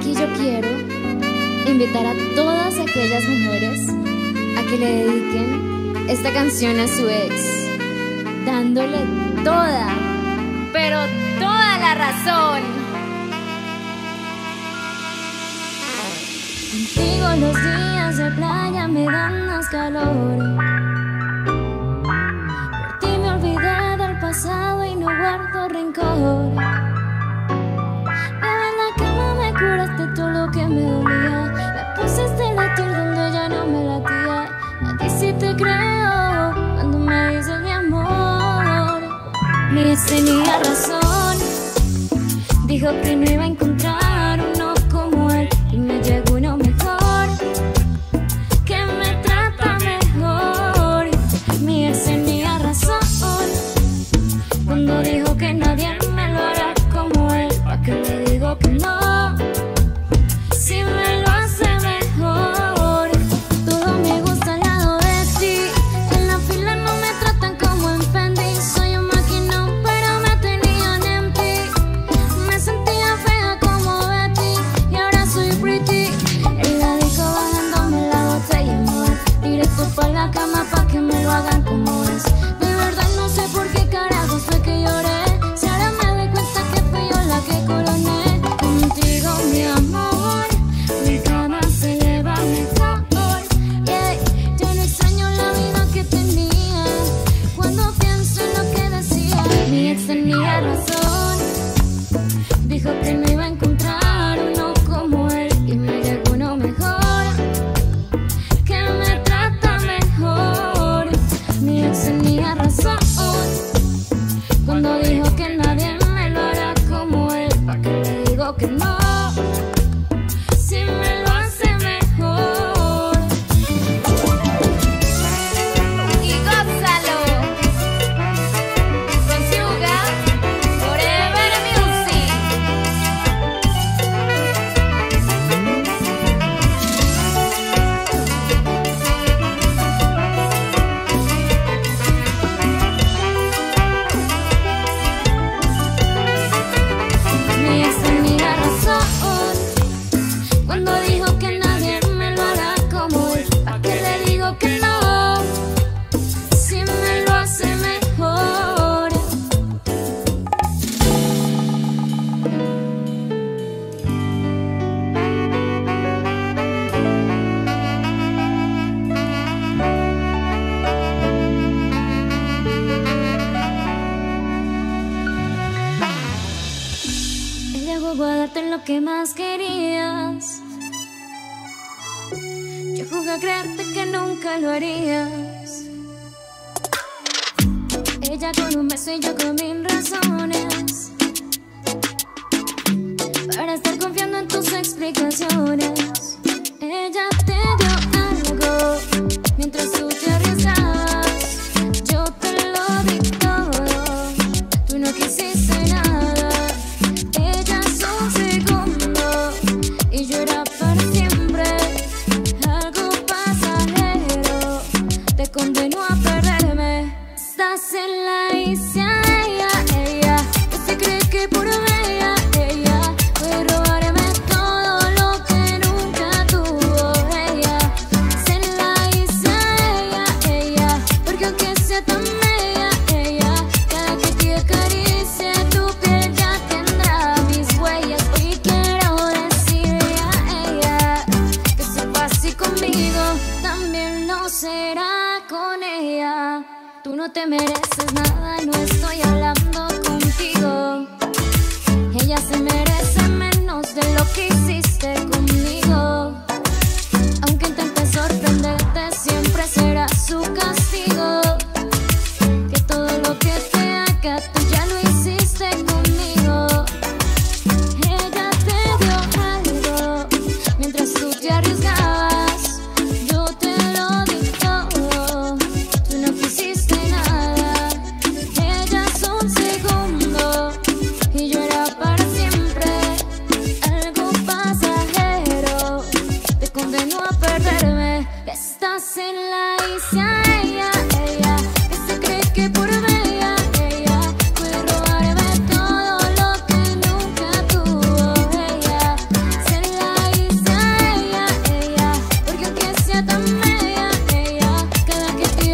aquí yo quiero invitar a todas aquellas mujeres a que le dediquen esta canción a su ex, dándole toda, pero toda la razón. Contigo los días de playa me dan más calor. tenía razón. Dijo que no iba a encontrar. cama pa' que me lo hagan como es. broken mind. a darte lo que más querías. Yo jugué a creerte que nunca lo harías. Ella con un beso y yo con mil razones. Para estar confiando en tus explicaciones. Ella te dio algo. Tú no te mereces nada y no estoy hablando contigo. Ella se merece menos de lo que hiciste.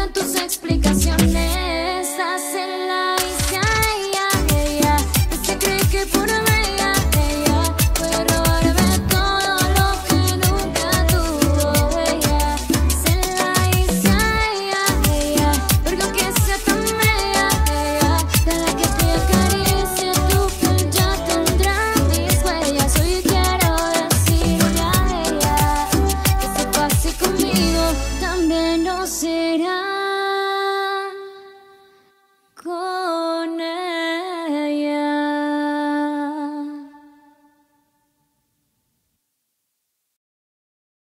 entiendo tus explicaciones. Hacerla y ya, ya, ya. Se cree que por